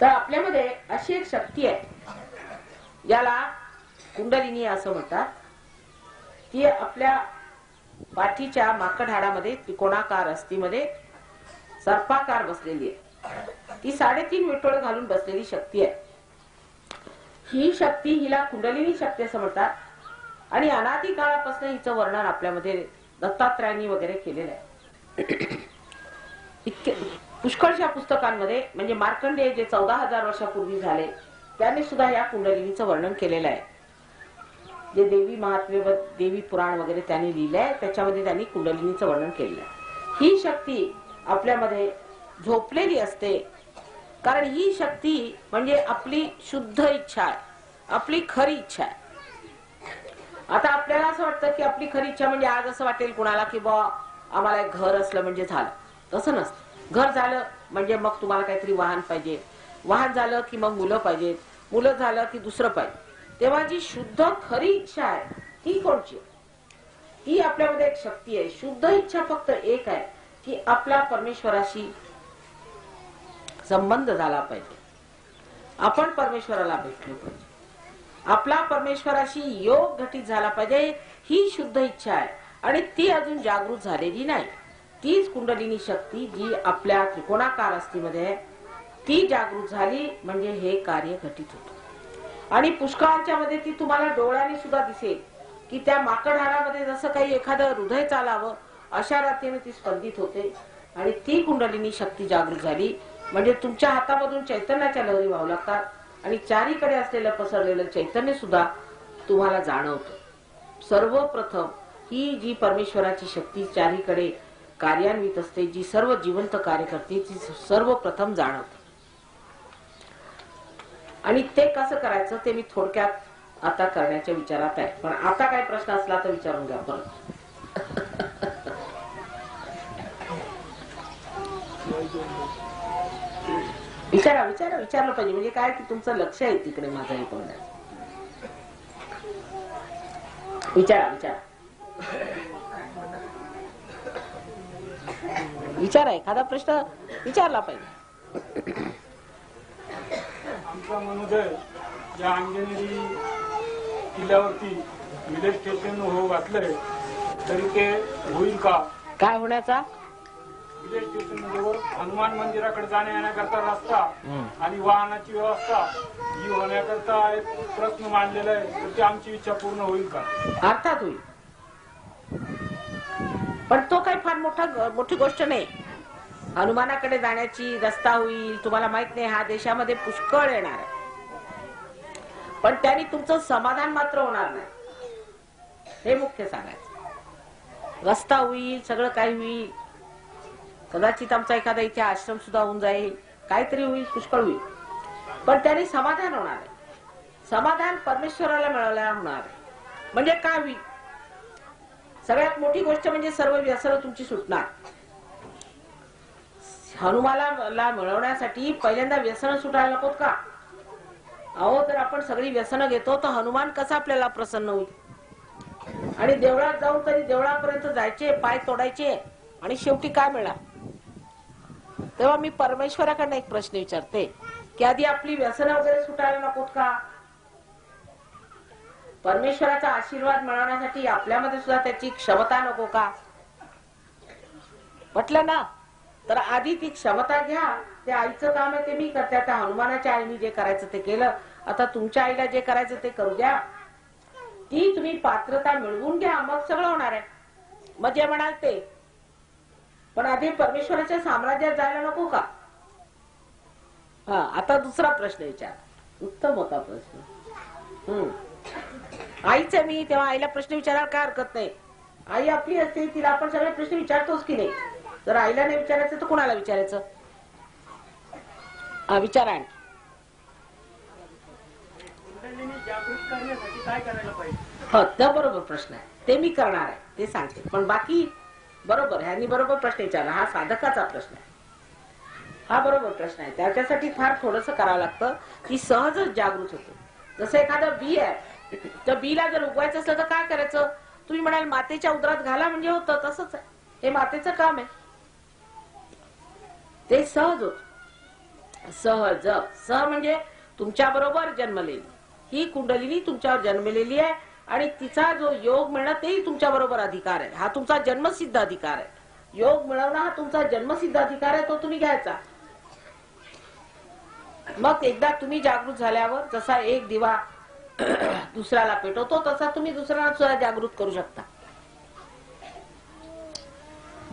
तर आपल्यामध्ये अशी एक शक्ती आहे. याला कुंडलिनी असं म्हणतात. ती आपल्या पाठीच्या माकड हाडामध्ये त्रिकोणाकार अस्थिमध्ये सर्पाकार बसलेली आहे. ती साडेतीन विठोळ घालून बसलेली शक्ती आहे. ही शक्ती हिला कुंडलिनी शक्ती असं म्हणतात. आणि अनादी काळापासून हिचं वर्णन आपल्यामध्ये दत्तात्रयांनी वगैरे केलेलं आहे. इतके पुष्कळशा पुस्तकांमध्ये म्हणजे मार्कंडेय जे चौदा हजार वर्षापूर्वी झाले त्यांनी सुद्धा या कुंडलिनीचं वर्णन केलेलं आहे. जे देवी महात्म्य व देवी पुराण वगैरे त्यांनी लिहिलंय त्याच्यामध्ये त्यांनी कुंडलिनीचं वर्णन केलेलं आहे. ही शक्ती आपल्यामध्ये झोपलेली असते. कारण ही शक्ती म्हणजे आपली शुद्ध इच्छा आहे आपली खरी इच्छा आहे. आता आपल्याला असं वाटतं की आपली खरी इच्छा म्हणजे आज असं वाटेल कुणाला की बा आम्हाला एक घर असलं म्हणजे झालं. तसं नसतं. घर झालं म्हणजे मग तुम्हाला काहीतरी वाहन पाहिजे. वाहन झालं की मग मुलं पाहिजेत. मुलं झालं की दुसरं पाहिजे. तेव्हा जी शुद्ध खरी इच्छा आहे ती कोणची? ही आपल्यामध्ये एक शक्ती आहे. शुद्ध इच्छा फक्त एक आहे की आपला परमेश्वराशी संबंध झाला पाहिजे. आपण परमेश्वराला भेटलो पाहिजे. आपला परमेश्वराशी योग घटित झाला पाहिजे ही शुद्ध इच्छा आहे. आणि ती अजून जागृत झालेली नाही. तीच कुंडलिनी शक्ती जी आपल्या त्रिकोणाकार अस्थिमध्ये ती जागृत झाली म्हणजे हे कार्य घटित होत. आणि पुष्कळांच्या मध्ये ती तुम्हाला डोळ्याने सुद्धा दिसेल की त्या माकडहारामध्ये जसं काही एखादं हृदय चालावं अशा रात्रीने ती स्पंदित होते आणि ती कुंडलिनी शक्ती जागृत झाली म्हणजे तुमच्या हातामधून चैतन्याच्या लहरी वाहू लागतात आणि चारीकडे असलेलं पसरलेलं चैतन्य सुद्धा तुम्हाला जाणवतं. सर्वप्रथम ही जी परमेश्वराची शक्ती चारीकडे कार्यान्वित असते जी सर्व जिवंत कार्य करते ती सर्वप्रथम जाणवते. आणि ते कसं करायचं ते मी थोडक्यात आता करण्याच्या विचारात आहे. पण आता काय प्रश्न असला तर विचारून घ्या परत. विचारा विचारा विचारलं पाहिजे. म्हणजे काय की तुमचं लक्ष आहे तिकडे माझा हे विचारा विचारा. विचारा विचारा एखादा प्रश्न विचारला पाहिजे. आमचा मनोदय या अंजनेरी किल्ल्यावरती विलेज स्टेशन हो घातलंय तरी ते होईल का? काय होण्याचा? विलेज स्टेशन जवळ हनुमान मंदिराकडे जाण्या येण्याकरता रस्ता आणि वाहनाची व्यवस्था ही होण्याकरता एक प्रश्न मांडलेला आहे. तर ती आमची इच्छा पूर्ण होईल का? अर्थात होईल. पण तो काही फार मोठा मोठी गोष्ट नाही. हनुमानाकडे जाण्याची रस्ता होईल तुम्हाला माहीत नाही हा देशामध्ये पुष्कळ येणार आहे. पण त्याने तुमचं समाधान मात्र होणार नाही. हे मुख्य सांगायचं. रस्ता होईल सगळं काही होईल. कदाचित आमचा एखादा इथे आश्रम सुद्धा होऊन जाईल. काहीतरी होईल पुष्कळ होईल. पण त्याने समाधान होणार आहे. समाधान परमेश्वराला मिळवल्या होणार आहे. म्हणजे काय होईल? सगळ्यात मोठी गोष्ट म्हणजे सर्व व्यसन तुमची सुटणार. हनुमाला मिळवण्यासाठी पहिल्यांदा व्यसन सुटायला नकोत का? अहो तर आपण सगळी व्यसनं घेतो तर हनुमान कसा आपल्याला प्रसन्न होईल? आणि देवळात जाऊन तरी देवळापर्यंत जायचे पाय तोडायचे आणि शेवटी काय मिळणार? तेव्हा मी परमेश्वराकडनं एक प्रश्न विचारते की आधी आपली व्यसन वगैरे सुटायला नकोत का? परमेश्वराचा आशीर्वाद मिळवण्यासाठी आपल्यामध्ये सुद्धा त्याची क्षमता नको का? म्हटलं ना तर आधी ती क्षमता घ्या. ते आईचं काम आहे ते मी करते. त्या हनुमानाच्या आईने जे करायचं ते केलं. आता तुमच्या आईला जे करायचं ते करू द्या. ती तुम्ही पात्रता मिळवून घ्या. मग सगळं होणार आहे. मग जे म्हणाल ते. पण आधी परमेश्वराच्या साम्राज्यात जायला नको का? हा आता दुसरा प्रश्न विचार. उत्तम होता प्रश्न. हम्म. आईच मी तेव्हा आईला प्रश्न विचारायला काय हरकत नाही. आई आपली असते तिला आपण सगळे प्रश्न विचारतोच की नाही. जर आईला नाही विचारायचं तर कोणाला विचारायचं? हा विचारा आणखी. हो त्या बरोबर प्रश्न आहे. ते मी करणार आहे ते सांगते. पण बाकी बरोबर ह्यांनी बरोबर प्रश्न विचारला. हा साधकाचा प्रश्न आहे. हा बरोबर प्रश्न आहे. त्याच्यासाठी फार थोडस करावं लागतं की सहजच जागृत होतो. जसं एखादं बी आहे तर बीला जर उगवायचं असलं तर काय करायचं? तुम्ही म्हणाल मातेच्या उदरात घाला म्हणजे होतं तसंच आहे. हे मातेचं काम आहे. ते सहज होत. सहज सह म्हणजे तुमच्या बरोबर जन्मलेली. ही कुंडलिनी तुमच्यावर जन्मलेली आहे आणि तिचा जो योग मिळणं तेही तुमच्या बरोबर अधिकार आहे. हा तुमचा जन्मसिद्ध अधिकार आहे. योग मिळवणं हा तुमचा जन्मसिद्ध अधिकार आहे तो तुम्ही घ्यायचा. मग एकदा तुम्ही जागृत झाल्यावर जसा एक दिवा दुसऱ्याला पेटवतो तसा तुम्ही दुसऱ्याला सुद्धा जागृत करू शकता.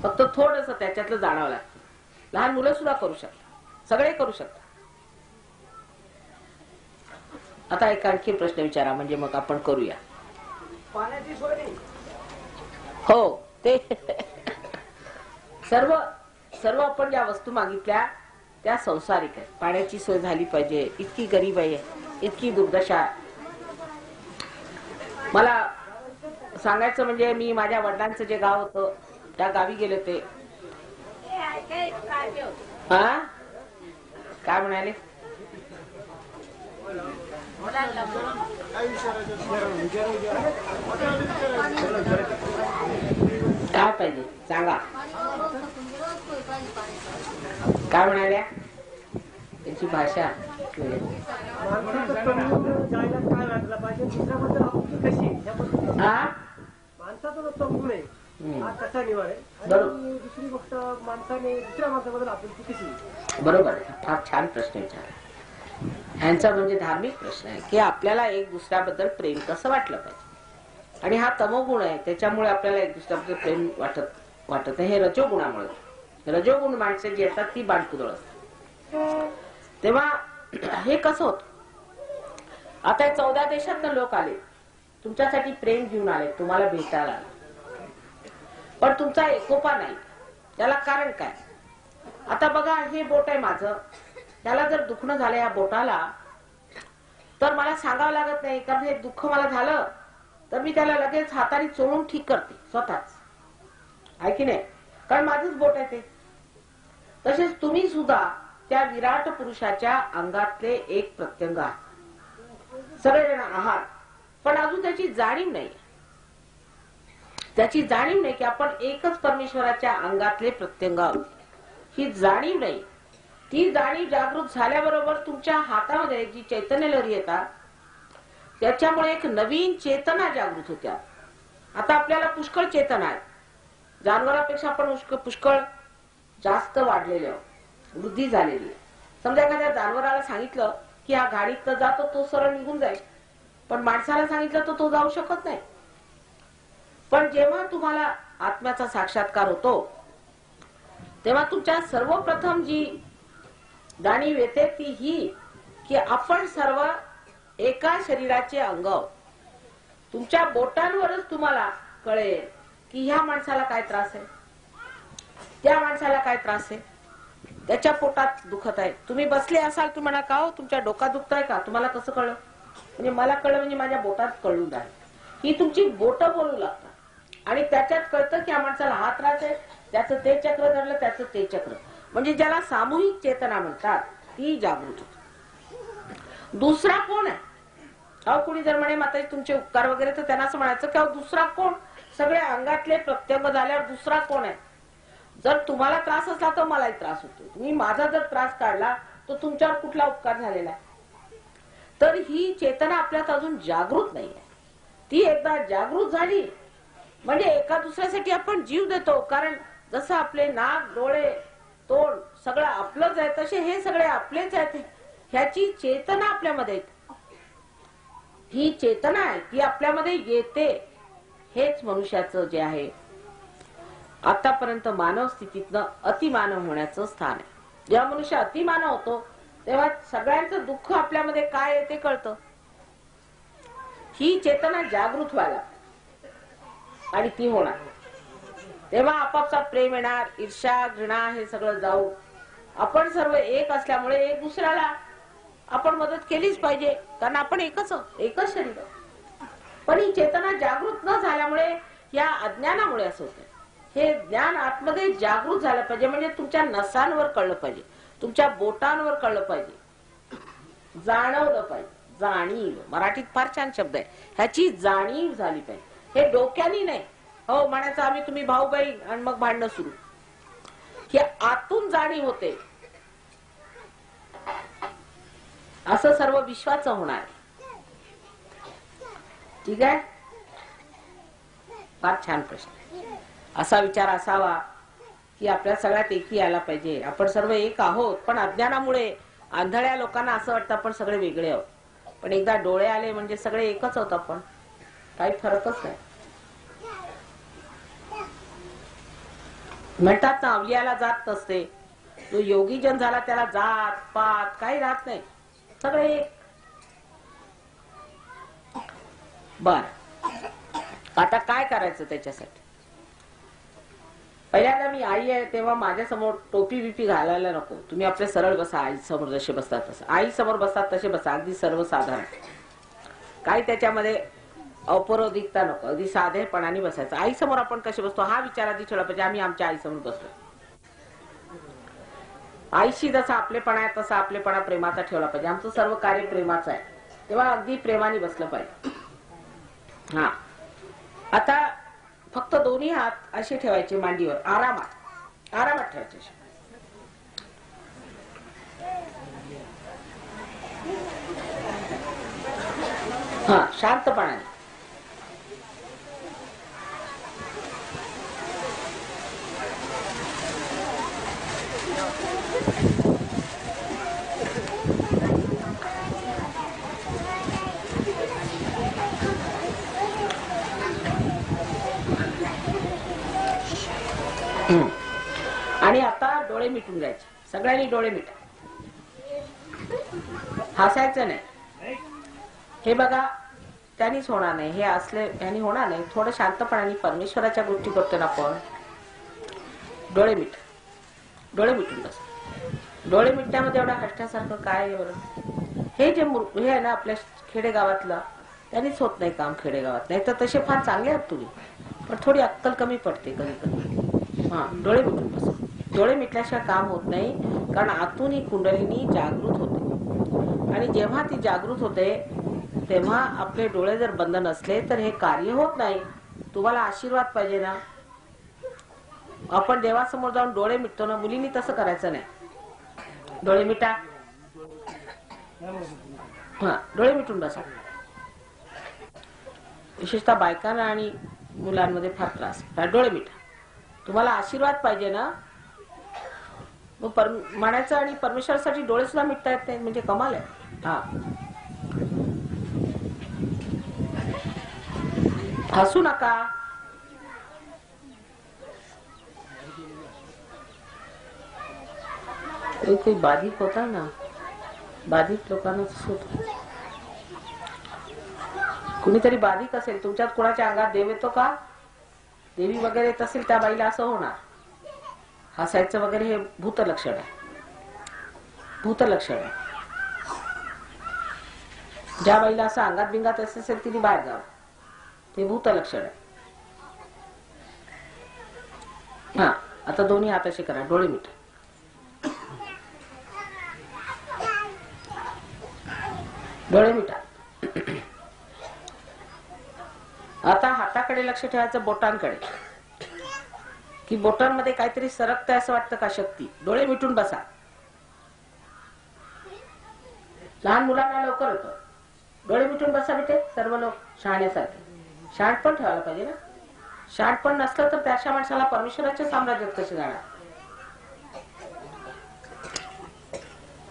फक्त थोडस त्याच्यातलं जाणावं लागतं. लहान मुलं सुद्धा करू शकतात. सगळे करू शकतात. आता एक आणखी प्रश्न विचारा म्हणजे मग आपण करूया. पाण्याची सोय. नाही हो ते सर्व सर्व आपण ज्या वस्तू मागितल्या त्या संसारिक आहेत. पाण्याची सोय झाली पाहिजे. इतकी गरीब आहे इतकी दुर्दशा आहे. मला सांगायचं म्हणजे मी माझ्या वडिलांचं जे गाव होतं त्या गावी गेले ते हा? काय म्हणाले? काय पाहिजे? सांगा. काय म्हणाल्या? त्यांची भाषा. लागला पाहिजे. दुसऱ्याबद्दल आपुलकी कशी? आहे हा माणसाचा जो आहे. हा कसा बरोबर. आणि दुसरी गोष्ट माणसाने दुसऱ्या माणसाबद्दल आपुलकी कशी? आहे? बरोबर. आहे. फार छान प्रश्न विचारला. ह्यांचा म्हणजे धार्मिक प्रश्न आहे की आपल्याला एक दुसऱ्याबद्दल प्रेम कसं वाटलं पाहिजे? आणि हा तमोगुण आहे त्याच्यामुळे आपल्याला एक दुसऱ्याबद्दल प्रेम वाटत वाटत नाही हे रजोगुणामुळे. रजोगुण माणसं जी येतात ती बाणकुदळ असतात. तेव्हा हे कसं होत? आता चौदा देशात लोक आले. तुमच्यासाठी प्रेम घेऊन आले. तुम्हाला भेटायला आले. पण तुमचा एकोपा नाही. त्याला कारण काय? आता बघा हे बोट आहे माझं. त्याला जर दुखणं झालं या बोटाला तर मला सांगावं लागत नाही कारण हे दुःख मला झालं तर मी त्याला लगेच हाताने चोळून ठीक करते स्वतःच. आहे की नाही? कारण माझंच बोट आहे ते. तसेच तुम्ही सुद्धा त्या विराट पुरुषाच्या अंगातले एक प्रत्यंग आहात. सगळेजण आहात पण अजून त्याची जाणीव नाही. त्याची जाणीव नाही की आपण एकच परमेश्वराच्या अंगातले प्रत्यंग आहोत. ही जाणीव नाही. ती जाणीव जागृत झाल्याबरोबर तुमच्या हातामध्ये जी चैतन्य लहरी येतात त्याच्यामुळे एक नवीन चेतना जागृत होत्या. आता आपल्याला पुष्कळ चेतना आहे जानवरापेक्षा आपण पुष्कळ- पुष्कळ जास्त वाढलेले आहोत. वृद्धी झालेली आहे. समजा एखाद्या जानवराला सांगितलं की हा गाडीत जातो तो सरळ निघून जाईल. पण माणसाला सांगितलं तर तो जाऊ शकत नाही. पण जेव्हा तुम्हाला आत्म्याचा साक्षात्कार होतो तेव्हा तुमच्या सर्वप्रथम जी जाणीव येते ती ही की आपण सर्व एका शरीराचे अंग तुमच्या बोटांवरच तुम्हाला कळेल की ह्या माणसाला काय त्रास आहे? त्या माणसाला काय त्रास आहे? त्याच्या पोटात दुखत आहे. तुम्ही बसले असाल तुम्ही म्हणा का हो? तुमच्या डोका दुखत आहे का? तुम्हाला कसं कळलं? म्हणजे मला कळलं म्हणजे माझ्या बोटात कळून आहे ही तुमची बोट बोलू लागतात. आणि त्याच्यात कळतं की माणसाला हा त्रास आहे त्याचं ते चक्र धरलं त्याचं ते चक्र. म्हणजे ज्याला सामूहिक चेतना म्हणतात ती जागृत होते. दुसरा कोण आहे? अहो कुणी जर म्हणे माताजी तुमचे उपकार वगैरे तर त्यांना असं म्हणायचं की अहो दुसरा कोण? सगळे अंगातले प्रत्यंग झाल्यावर दुसरा कोण आहे? जर तुम्हाला त्रास असला तर मलाही त्रास होतो. तुम्ही माझा जर त्रास काढला तर तुमच्यावर कुठला उपकार झालेला आहे? तर ही चेतना आपल्यात अजून जागृत नाहीये. ती एकदा जागृत झाली म्हणजे एका दुसऱ्यासाठी आपण जीव देतो. कारण जसं आपले नाक डोळे तोंड सगळं आपलंच आहे तसे हे सगळे आपलेच आहेत. ह्याची चेतना आपल्यामध्ये ही चेतना आहे ती आपल्यामध्ये येते. हेच मनुष्याचं जे आहे आतापर्यंत मानव स्थितीतनं अतिमानव होण्याचं स्थान आहे. जेव्हा मनुष्य अतिमानव होतो तेव्हा सगळ्यांचं दुःख आपल्यामध्ये काय आहे ते कळतं. ही चेतना जागृत व्हायला आणि ती होणार. तेव्हा आपापसात प्रेम येणार ईर्षा घृणा हे सगळं जाऊ आपण सर्व एक असल्यामुळे एक दुसऱ्याला आपण मदत केलीच पाहिजे. कारण आपण एकच एकच शरीर पण ही चेतना जागृत न झाल्यामुळे या अज्ञानामुळे असं होतं हे ज्ञान आतमध्ये जागृत झालं पाहिजे. म्हणजे तुमच्या नसांवर कळलं पाहिजे. तुमच्या बोटांवर कळलं पाहिजे. जाणवलं पाहिजे. जाणीव. मराठीत फार छान शब्द आहे. ह्याची जाणीव झाली पाहिजे. हे डोक्यानी नाही. हो म्हणायचं आम्ही तुम्ही भाऊ बाई आणि मग भांडणं सुरू. हे आतून जाणीव होते. असं सर्व विश्वाचं होणार ठीक आहे? फार छान प्रश्न. असा विचार असावा की आपल्या सगळ्यात एकी यायला पाहिजे. आपण सर्व एक आहोत पण अज्ञानामुळे आंधळ्या लोकांना असं वाटतं आपण सगळे वेगळे आहोत. पण एकदा डोळे आले म्हणजे सगळे एकच आहोत आपण. काही फरकच नाही. म्हणतात ना अवलियाला जात नसते. तो योगी जन झाला त्याला जात पात काही राहत नाही. सगळे एक. बर. आता काय करायचं त्याच्यासाठी? पहिल्यांदा मी आई आहे तेव्हा माझ्यासमोर टोपी बिपी घालायला नको. तुम्ही आपले सरळ बसा आई समोर जसे बसतात तसं. आई समोर बसतात तसे बसा अगदी सर्वसाधारण. काही त्याच्यामध्ये अपरोधिकता नको अगदी साधेपणाने बसायचं. आई समोर आपण कसे बसतो हा विचार आधी ठेवला पाहिजे आम्ही आमच्या आई समोर बसतो आईशी जसा आपलेपणा आहे तसा आपलेपणा प्रेमाचा ठेवला पाहिजे. आमचं सर्व कार्य प्रेमाचं आहे. तेव्हा अगदी प्रेमाने बसलं पाहिजे. हा. आता फक्त दोन्ही हात असे ठेवायचे मांडीवर आरामात आरामात ठेवायचे हा शांतपणाने. आणि आता डोळे मिटून जायचे. सगळ्यांनी डोळे मिटा. हसायचं नाही. हे बघा त्यानीच होणार नाही. हे असले यांनी होणार नाही. थोडं शांतपणाने परमेश्वराच्या गोष्टी करतो ना आपण. डोळे मिट. डोळे मिटून बस. डोळे मिटण्यामध्ये एवढा कष्टासारखं काय आहे बरं? हे जे हे आहे ना आपल्या खेडेगावातलं त्यांनीच होत नाही काम खेडेगावात. नाही तर तसे फार चांगले आहात तुम्ही. पण थोडी अक्कल कमी पडते कधी कधी. हा डोळे मिटून बस. डोळे मिटल्याशिवाय काम होत नाही कारण आतून ही कुंडलिनी जागृत होते. आणि जेव्हा ती जागृत होते तेव्हा आपले डोळे जर बंद नसले तर हे कार्य होत नाही. तुम्हाला आशीर्वाद पाहिजे ना? आपण देवासमोर जाऊन डोळे मिटतो ना मुलींनी तसं करायचं नाही. डोळे मिटा. हा डोळे मिटून बसा. विशेषतः बायकांना आणि मुलांमध्ये फार त्रास. डोळे मिठा तुम्हाला आशीर्वाद पाहिजे ना मग पर म्हणायचं आणि परमेश्वरासाठी डोळे सुद्धा मिटता येत नाही म्हणजे कमाल आहे. हा. हसू नका. काही बाधित बाधिक होता ना? बाधित लोकांना कुणीतरी बाधिक असेल तुमच्यात कोणाच्या अंगात देव येतो का? देवी वगैरे येत असेल त्या बाईला असं होणार. हसायचं वगैरे हे भूत लक्षण आहे. भूत लक्षण आहे. ज्या बाईला असं अंगात बिंगात असेल तिने बाहेर जावं. ते भूत लक्षण आहे. हा आता दोन्ही हाताशी करा डोळे मिठा डोळे मिठा आता हाताकडे लक्ष ठेवायचं बोटांकडे. की बोटांमध्ये काहीतरी सरकतंय असं वाटतं का शक्ती? डोळे मिटून बसा. लहान मुलांना लवकर होतं. डोळे मिटून बसा बेटे सर्व लोक शहाण्यासारखे. शहाणपण ठेवायला पाहिजे ना. शहाणपण नसलं तर त्याच्या माणसाला परमेश्वराच्या साम्राज्यात कसे जाणार?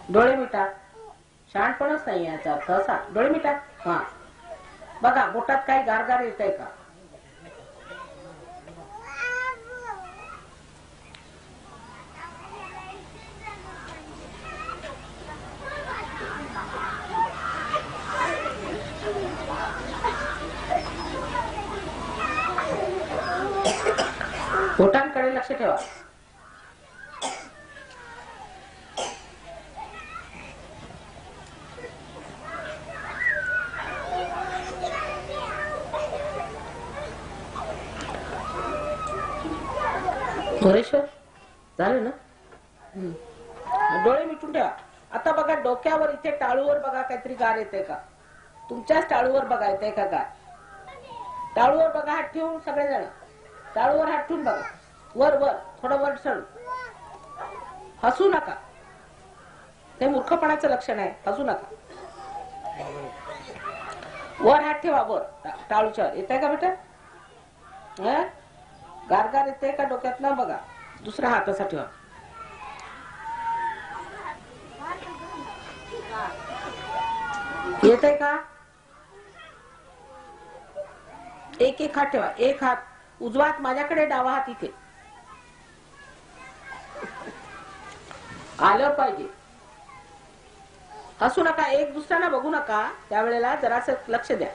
डोळे मिटा. शाणपणच नाही याचा अर्थ असा. डोळे मिटा. हा. बघा बोटात काही गारगार येत आहे का बोटांकडे लक्ष ठेवा. धोरेश्वर झालं ना. डोळे मिटून ठेवा. आता बघा डोक्यावर इथे टाळूवर बघा काहीतरी गार येते का? तुमच्याच टाळूवर बघा येते का गार? टाळूवर बघा हात ठेवून सगळेजण. टाळूवर हात ठेवून बघा. वर वर थोडं वर चढ. हसू नका. ते मूर्खपणाचं लक्षण आहे. हसू नका. वर हात ठेवा वर. टाळूच्या येत आहे का बेटा? गारगार येते का डोक्यात ना बघा. दुसरा हात असा ठेवा. येत आहे का? एक एक हात ठेवा. एक हात. उजवा हात माझ्याकडे डावा हात इथे. आलं पाहिजे. हसू नका एक दुसऱ्यांना बघू नका त्यावेळेला जरास लक्ष द्या.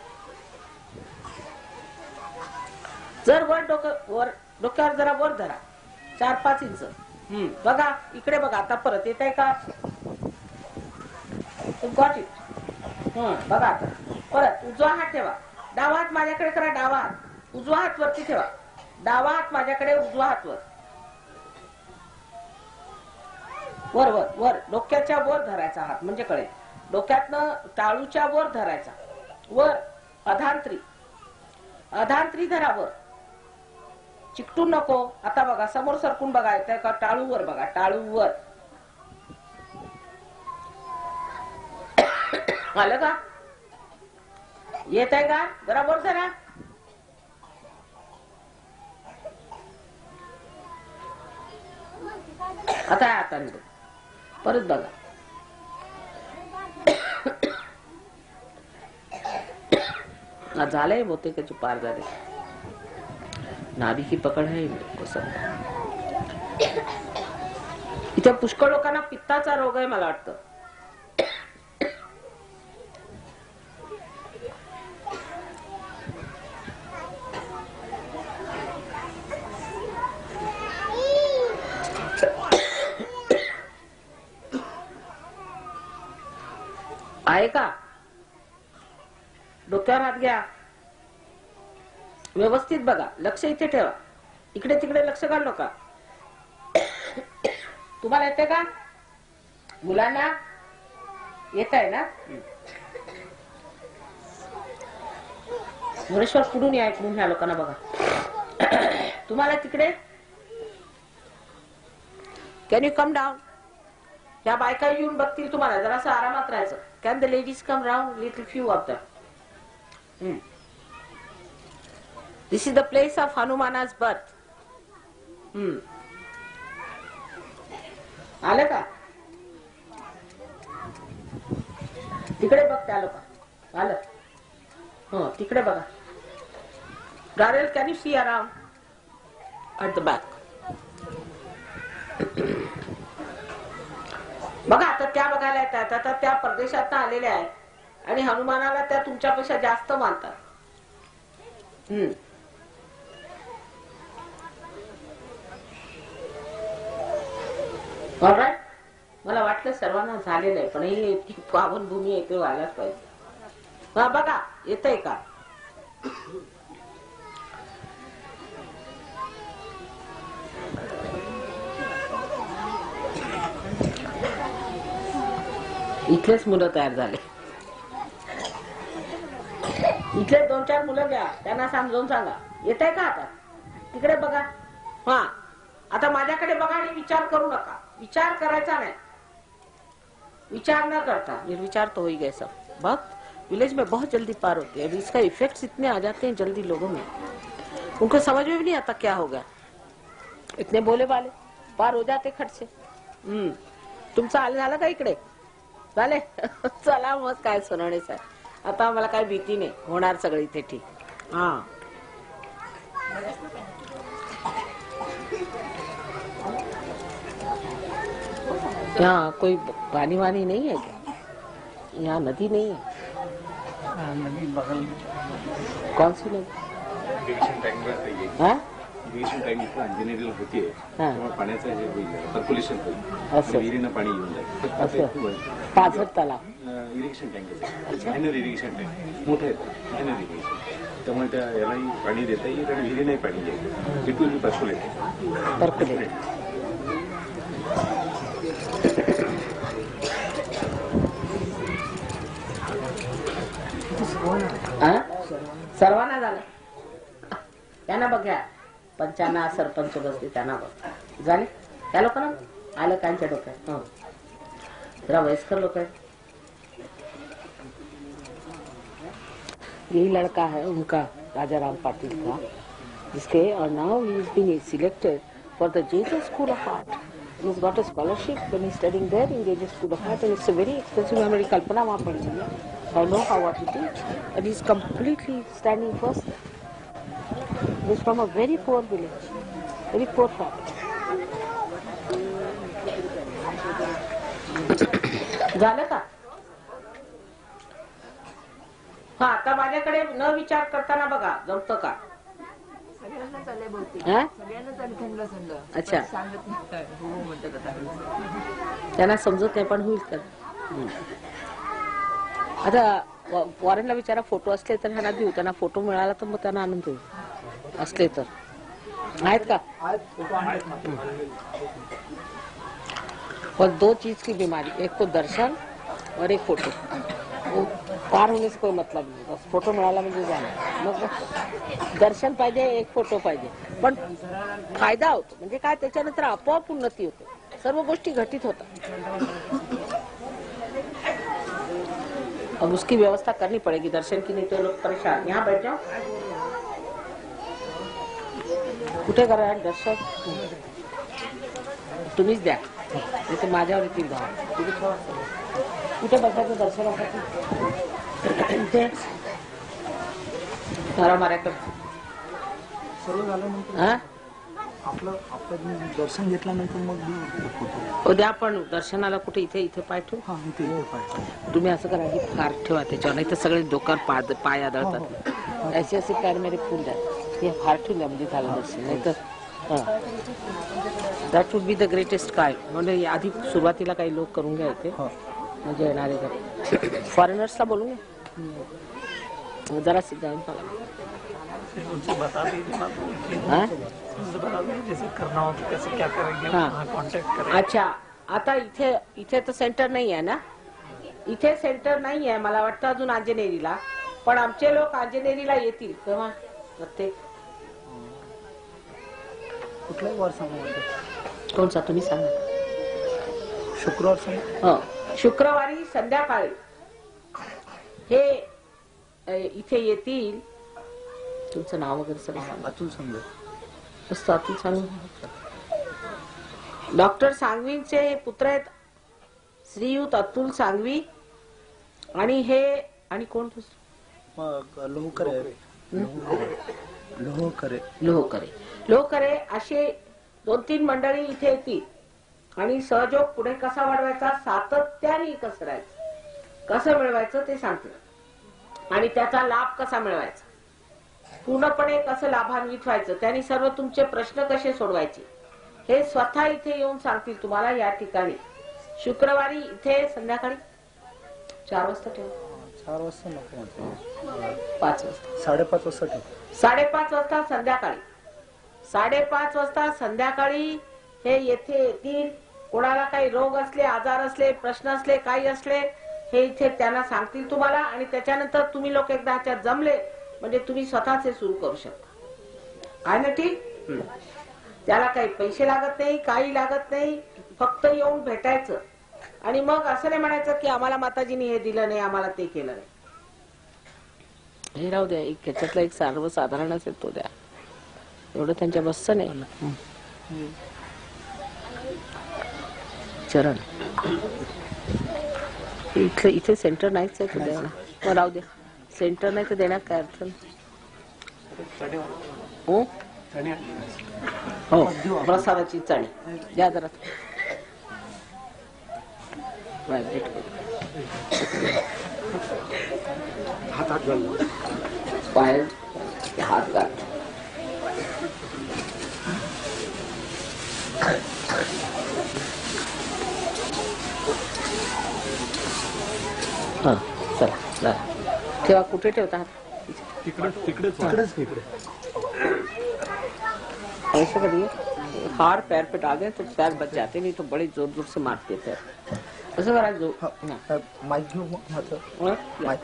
जर वर डोकं वर डोक्यावर जरा वर धरा. चार पाच इंच. हम्म. बघा इकडे बघा आता परत येत आहे का? गॉट इट बघा आता. परत उजवा हात ठेवा. डावा हात माझ्याकडे करा डावा हात. उजवा हात वरती ठेवा. डावा हात माझ्याकडे उजवा हात वर. वर वर वर. डोक्याच्या वर धरायचा हात म्हणजे कळेल डोक्यातनं टाळूच्या वर धरायचा. वर अधांत्री. अधांत्री धरा वर. चिकटून नको. आता बघा समोर सरकून बघा येत का? टाळूवर बघा टाळूवर आलं का? येत आहे का? जरा वर धरा. आता आता निघ परत बघा. झालंय बहुतेकाची पार झाले. नाभी की पकड आहे इथे पुष्कळ लोकांना पित्ताचा रोग आहे मला वाटतं. आहे का डोक्यावर हात घ्या. व्यवस्थित बघा. लक्ष इथे ठेवा. इकडे तिकडे लक्ष घाल नका तुम्हाला येते का? मुलांना? येत आहे ना? मुरेश्वर पुढून या इकडून ह्या लोकांना बघा. तुम्हाला तिकडे? कॅन यू कम डाऊन ह्या बायका येऊन बघतील तुम्हाला जरासं आरामात राहायचं. Can the ladies come round little few of the this is the place of Hanuman's birth आलं का? तिकडे बघ त्या लोक. आलं. हो तिकडे बघा. गारेल can you see around at the back बघा आता त्या बघायला येतात. आता त्या परदेशात आलेल्या आहेत. आणि हनुमानाला त्या तुमच्यापेक्षा जास्त मानतात. हम्म. बरोबर मला वाटलं सर्वांना झालेलं आहे पण ही इतकी पावनभूमी आहे ते व्हायलाच पाहिजे. हा बघा येत आहे का? इथलेच मुलं तयार झाले. इथले दोन चार मुलं घ्या त्यांना समजावून सांगा. येत आहे का आता? तिकडे बघा. हा. आता माझ्याकडे बघा आणि विचार करू नका. विचार करायचा नहीं. विचार न करता. निर्विचार तो हो गए सब. बहुत विलेज में बहुत जल्दी पार होते हैं. अभी इसका इफेक्ट्स इतने आ जाते हैं जल्दी लोगों में. उनको समझ में भी नहीं आता क्या होगा. इतने बोले वाले पार हो जाते खट से हम्म. तुमचं आलं झालं का इकडे? झाले? चला मग काय सोनवणेच आहे आता आम्हाला काय भीती नाही. होणार सगळं इथे ठीक. हा. यहाँ कोई पानी वानी नहीं है क्या? यहाँ नदी नहीं है नदी बगल कौन सी नदी? हाँ? इरिगेशन टँक इथं अंजनेरीला होतीये. हा. त्यामुळे पाण्याचं हे होईल. सर्क्युलेशन होईल. विहिरीनं पाणी येऊन जाईल. असं. पाझर तलाव. इरिगेशन टँक आहे मायनर इरिगेशन टँक मोठं आहे मायनर इरिगेशन त्यामुळे त्या यालाही पाणी देता येईल आणि विहिरीलाही पाणी येईल. It will be percolated percolate सर्वांना झालं. त्यांना बघ्या. पंचांना सरपंच बसले त्यांना बघ झाले त्या लोकांना आलं कांच्या डोक्यात हं. जरा वयस्कर लोक आहेत यही लड़का है उनका राजा राम पाटिल का जिसके और now he is being selected for the JJ's school of art he got a scholarship when he's studying there in Jejas School of Art and it's a very expensive मैं मेरी कल्पना I know how what it is and he's completely standing first he's from a very poor village. Very poor family झालं का? हा आता माझ्याकडे न विचार करताना बघा जमतं का? हा? अच्छा. पण सांगत नाही. काय हो हो त्यांना समजत नाही पण होईल तर. आता फॉरेनला विचारा फोटो असले तर ह्यांना देऊ. त्यांना फोटो मिळाला तर मग त्यांना आनंद होईल असले तर आहेत का। और दो चीज़ की बीमारी, एक तो दर्शन और एक फ़ोटो। वो पार होने से कोई मतलब नाही बस फ़ोटो मिळाला म्हणजे झालं मग दर्शन पाहिजे एक फ़ोटो पाहिजे पण फ़ायदा होतो। म्हणजे काय, त्याच्यानंतर आपोआप उन्नती होते। सर्व गोष्टी घटित होतात। अब उसकी व्यवस्था करनी पड़ेगी। दर्शन की नहीं तो लोग परेशान। यहाँ बैठ जाओ कुठे करा दर्शन तुम्हीच द्या. नाही माझ्यावर येतील भाव तुम्ही. कुठे बसायचं दर्शनासाठी? इथे. मारा कर सर्व झाल्यानंतर हा? आपलं आपण दर्शन घेतल्यानंतर मग फोटो उद्या आपण दर्शनाला कुठे? इथे इथे पाय ठेवू. हा तुम्ही असं करा की कार ठेवा त्याच्यावर. नाही तर सगळे डोक्यावर पाय पाय आदळतात. असे असे पॅरमध्ये फुल द्या हे ठेवून द्या म्हणजे झालं दर्शन नाही तर that would be the greatest काय म्हणजे आधी सुरुवातीला काही लोक करून घ्या इथे म्हणजे येणारे फॉरेनर्सला बोलून घ्या जरा जाऊन बघा तो तो अच्छा आता इथे इथे तर सेंटर नाही आहे ना? इथे सेंटर नाही आहे मला वाटतं अजून अंजनेरीला. पण आमचे लोक अंजनेरीला येतील केव्हा प्रत्येक कुठलाही वार सांगा कोणचा तुम्ही सांगा. शुक्रवार सांगा. हो. शुक्रवारी संध्याकाळी हे अ, इथे येतील. तुमचं नाव वगैरे सगळं सांगा. अतुल समजा अतुल सांगू. डॉक्टर सांगवींचे पुत्र आहेत. श्रीयुत अतुल सांगवी. आणि हे आणि कोण? दुसरं? मग लोहकरे लोहकरे. लोहकरे. लोहकरे. असे दोन तीन मंडळी इथे येतील. आणि सहयोग पुढे कसा वाढवायचा? सातत्याने कसं राहायचं? कसं मिळवायचं ते सांगतील. आणि त्याचा लाभ कसा मिळवायचा? पूर्णपणे कसं लाभान्वित व्हायचं? त्यांनी सर्व तुमचे प्रश्न कसे सोडवायचे? हे स्वतः इथे येऊन सांगतील तुम्हाला या ठिकाणी. शुक्रवारी इथे संध्याकाळी? चार वाजता ठेव. चार वाजता पाच वाजता. साडेपाच वाजता ठेव. साडेपाच वाजता संध्याकाळी. साडेपाच वाजता संध्याकाळी हे येथे येतील. कोणाला काही रोग असले आजार असले प्रश्न असले काही असले हे इथे त्यांना सांगतील तुम्हाला आणि त्याच्यानंतर तुम्ही लोक एकदा ह्याच्यात जमले म्हणजे तुम्ही स्वतःच हे सुरू करू शकता. आहे ना ठीक? त्याला काही पैसे लागत नाही काही लागत नाही फक्त येऊन भेटायचं. आणि मग असं नाही म्हणायचं की आम्हाला माताजीने हे दिलं नाही आम्हाला ते केलं नाही. हे राहू द्या एक ह्याच्यातला एक सर्वसाधारण असेल तो द्या. एवढं त्यांच्या बसचं नाही. चरण. इथलं इथे सेंटर नाहीच आहे तो द्यायला मग राहू द्या सेंटर नाही तर देण्यात काय अर्थ. हो? हो. प्रसादाची चाळी. द्या जरा. करू. हातात घालून पायात हात घाल. हा चला चला ठेवा कुठे ठेवता? हात तिकडेच तिकडेच तिकडे ऐसे करिए हार पैर पे डाल दें तो पैर बच जाते नहीं तो बड़े ज़ोर ज़ोर से मारते असं करा जो हाँ. माईक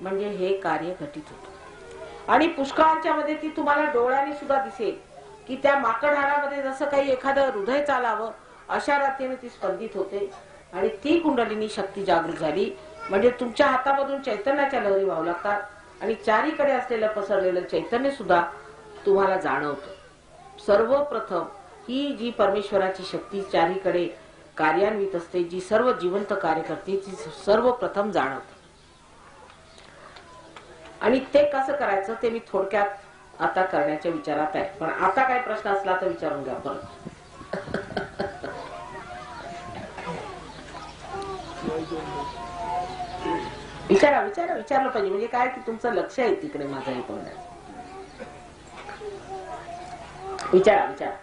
म्हणजे हे कार्य घटित होत. आणि पुष्कळांच्या मध्ये ती तुम्हाला डोळ्याने सुद्धा दिसेल की त्या माकडहारामध्ये जसं काही एखादं हृदय चालावं अशा रात्रीने ती स्पंदित होते. आणि ती कुंडलिनी शक्ती जागृत झाली. म्हणजे तुमच्या हातामधून चैतन्याच्या लहरी वाहू लागतात. आणि चारीकडे असलेलं पसरलेलं चैतन्य सुद्धा तुम्हाला जाणवतं. सर्वप्रथम ही जी परमेश्वराची शक्ती चारीकडे कार्यान्वित असते जी सर्व जिवंत कार्य करते ती सर्वप्रथम जाणवते. आणि ते कसं करायचं ते मी थोडक्यात आता करण्याच्या विचारात आहे. पण आता काय प्रश्न असला तर विचारून घ्या परत विचारा विचारा विचारलं पाहिजे. म्हणजे काय की तुमचं लक्ष आहे तिकडे माझं पण विचारा विचारा.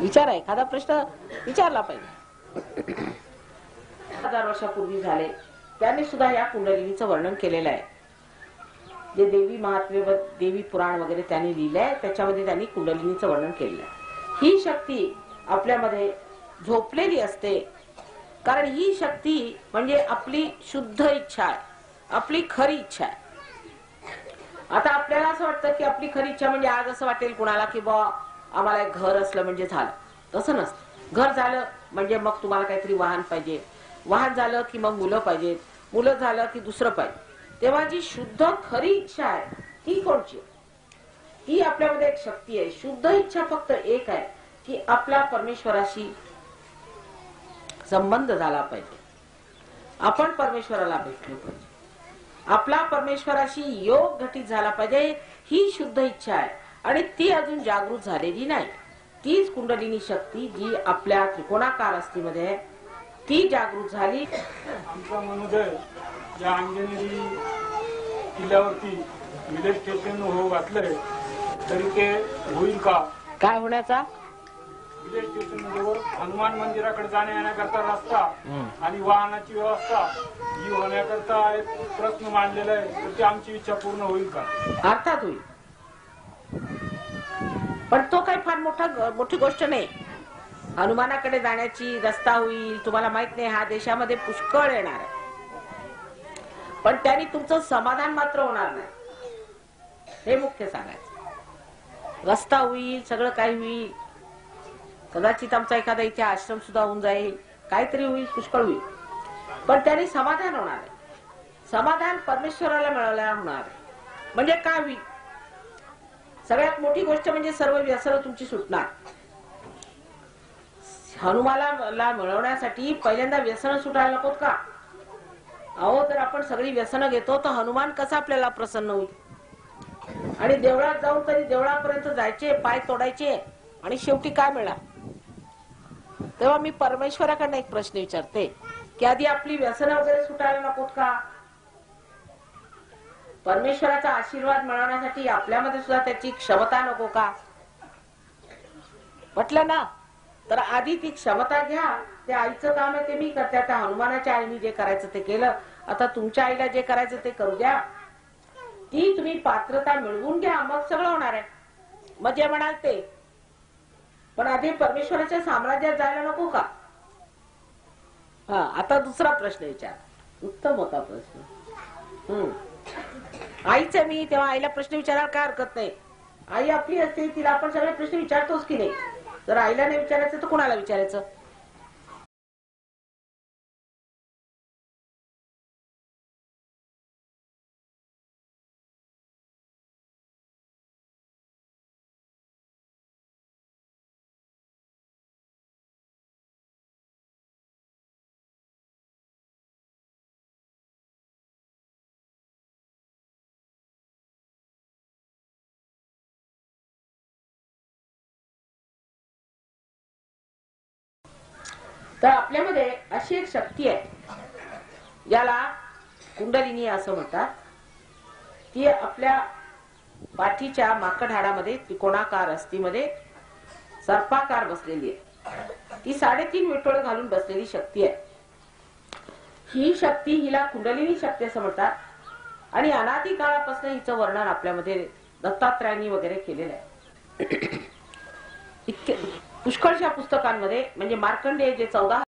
विचारा एखादा प्रश्न विचारला पाहिजे. हजार वर्षापूर्वी झाले. त्यांनी सुद्धा या कुंडलिनीचं वर्णन केलेलं आहे. जे देवी महात्म्य व देवी पुराण वगैरे त्यांनी लिहिलंय त्याच्यामध्ये त्यांनी कुंडलिनीचं वर्णन केलेलं आहे. ही शक्ती आपल्यामध्ये झोपलेली असते. कारण ही शक्ती म्हणजे आपली शुद्ध इच्छा आहे. आपली खरी इच्छा आहे. आता आपल्याला असं वाटतं की आपली खरी इच्छा म्हणजे आज असं वाटेल कुणाला की बा आम्हाला एक घर असलं म्हणजे झालं. तसं नसतं. घर झालं म्हणजे मग तुम्हाला काहीतरी वाहन पाहिजे. वाहन झालं की मग मुलं पाहिजेत. मुलं झालं की दुसरं पाहिजे. तेव्हा जी शुद्ध खरी इच्छा आहे ती कोणची? ती आपल्यामध्ये एक शक्ती आहे. शुद्ध इच्छा फक्त एक आहे की आपला परमेश्वराशी संबंध झाला पाहिजे. आपण परमेश्वराला भेटलो पाहिजे. आपला परमेश्वराशी योग घटित झाला पाहिजे ही शुद्ध इच्छा आहे. आणि ती अजून जागृत झालेली नाही. तीच कुंडलिनी शक्ती जी आपल्या त्रिकोणाकार अस्थिमध्ये आहे ती जागृत झाली. आमचा मनोदय या अंजनेरी किल्ल्यावरती विलेज स्टेशन हो घातलंय तरी ते होईल का? काय होण्याचा? विलेज स्टेशन जवळ हनुमान मंदिराकडे जाण्या येण्याकरता रस्ता आणि वाहनाची व्यवस्था ही होण्याकरता एक प्रश्न मांडलेला आहे. तर ती आमची इच्छा पूर्ण होईल का? अर्थात होईल. पण तो काही फार मोठा मोठी गोष्ट नाही. हनुमानाकडे जाण्याची रस्ता होईल. तुम्हाला माहीत नाही हा देशामध्ये पुष्कळ येणार आहे. पण त्यांनी तुमचं समाधान मात्र होणार नाही. हे मुख्य सांगायचं. रस्ता होईल सगळं काही होईल. कदाचित आमचा एखादा इथे आश्रम सुद्धा होऊन जाईल. काहीतरी होईल पुष्कळ होईल. पण त्याने समाधान होणार आहे. समाधान परमेश्वराला मिळवल्या होणार आहे. म्हणजे काय होईल? सगळ्यात मोठी गोष्ट म्हणजे सर्व व्यसनं तुमची सुटणार. हनुमाला मिळवण्यासाठी पहिल्यांदा व्यसन सुटायला नकोत का? अहो तर आपण सगळी व्यसनं घेतो तर हनुमान कसा आपल्याला प्रसन्न होईल? आणि देवळात जाऊन तरी देवळापर्यंत जायचे पाय तोडायचे आणि शेवटी काय मिळालं तेव्हा मी परमेश्वराकडनं एक प्रश्न विचारते की आधी आपली व्यसन वगैरे सुटायला नकोत का? परमेश्वराचा आशीर्वाद मिळवण्यासाठी आपल्यामध्ये सुद्धा त्याची क्षमता नको का? म्हटलं ना तर आधी ती क्षमता घ्या. ते आईचं काम आहे ते मी करते. त्या हनुमानाच्या आईने जे करायचं ते केलं. आता तुमच्या आईला जे करायचं ते करू द्या. ती तुम्ही पात्रता मिळवून घ्या. मग सगळं होणार आहे. मग जे म्हणाल ते. पण आधी परमेश्वराच्या साम्राज्यात जायला नको का? हा आता दुसरा प्रश्न विचार. उत्तम होता प्रश्न. हम्म. आईच मी तेव्हा आईला प्रश्न विचारायला काय हरकत नाही. आई आपली असते तिला आपण सगळे प्रश्न विचारतोच की नाही? जर आईला नाही विचारायचं तर कोणाला विचारायचं? तर आपल्यामध्ये अशी एक शक्ती आहे. याला कुंडलिनी असं म्हणतात. ती आपल्या पाठीच्या माकड हाडामध्ये त्रिकोणाकार अस्थिमध्ये सर्पाकार बसलेली आहे. ती साडेतीन विठोळ घालून बसलेली शक्ती आहे. ही शक्ती हिला कुंडलिनी शक्ती असं म्हणतात. आणि अनादी काळापासून हिचं वर्णन आपल्यामध्ये दत्तात्रयांनी वगैरे केलेलं आहे. इतके पुष्कळशा पुस्तकांमध्ये म्हणजे मार्कंडेय जे चौदा